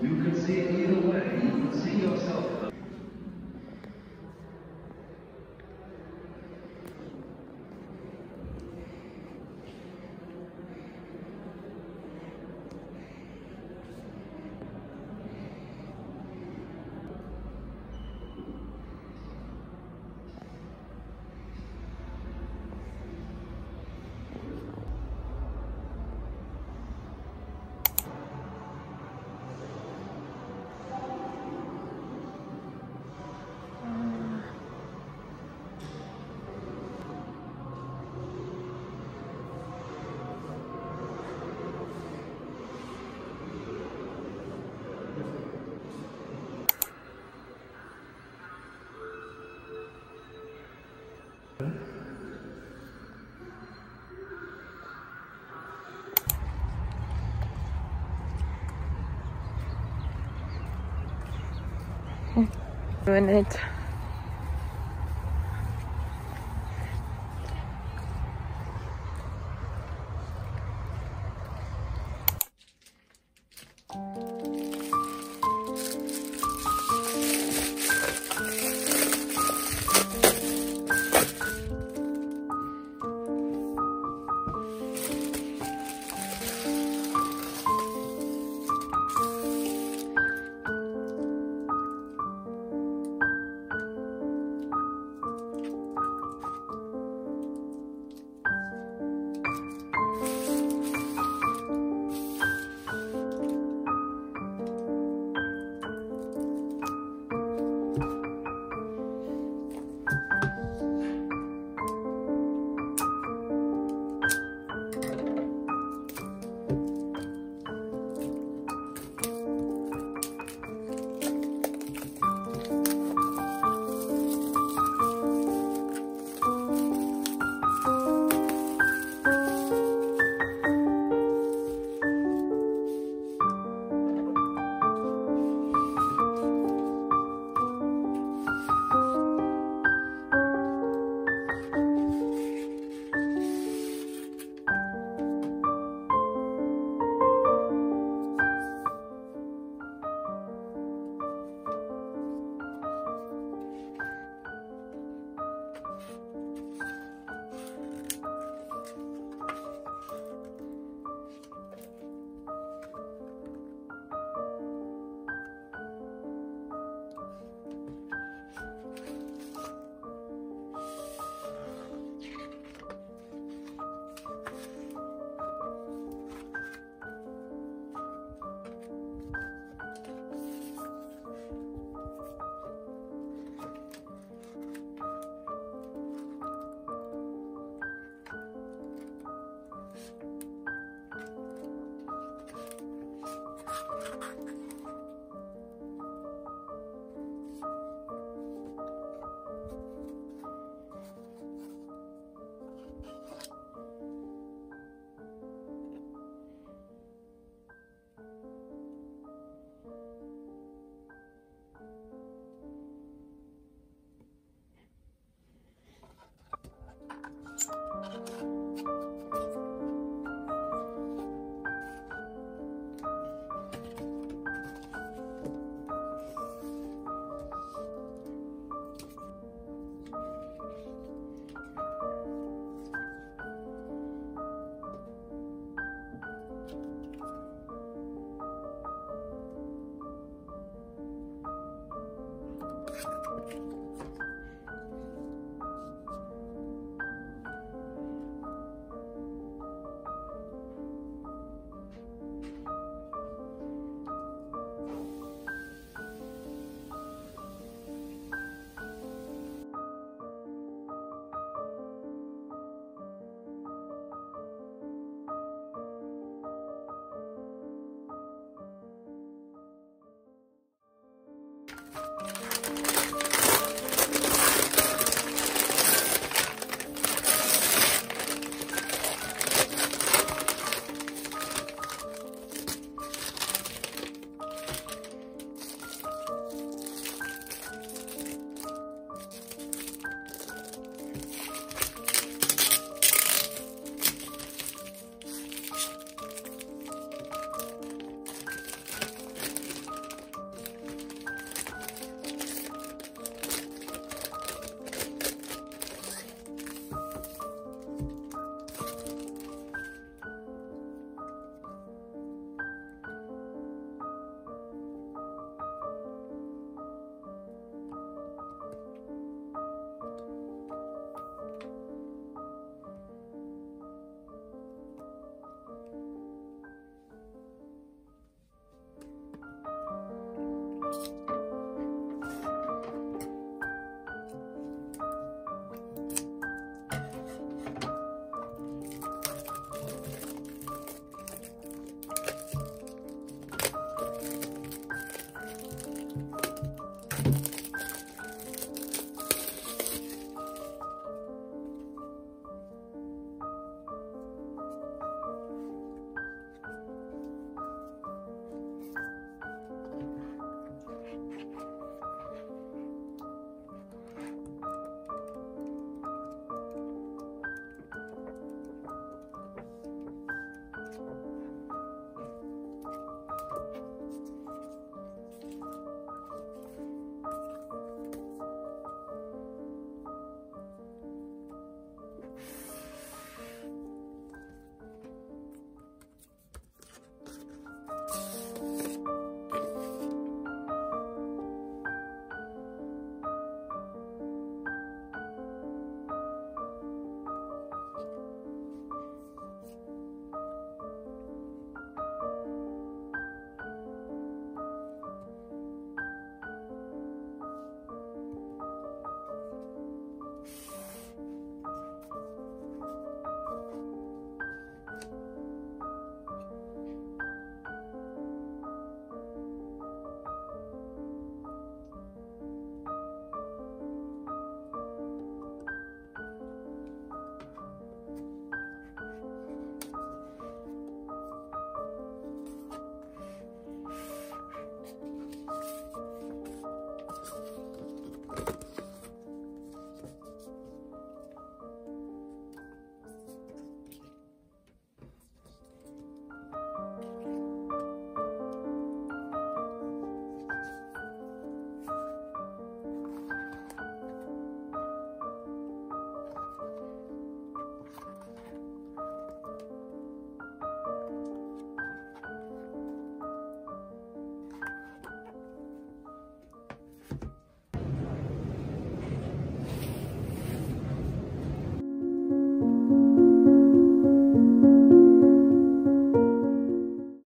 You can see it either way. You can see yourself. Doing it.